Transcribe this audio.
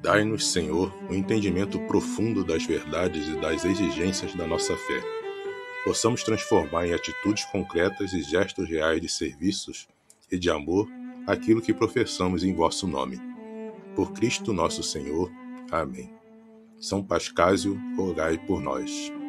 Dai-nos, Senhor, o um entendimento profundo das verdades e das exigências da nossa fé. Possamos transformar em atitudes concretas e gestos reais de serviços e de amor aquilo que professamos em vosso nome. Por Cristo nosso Senhor. Amém. São Pascásio, rogai por nós.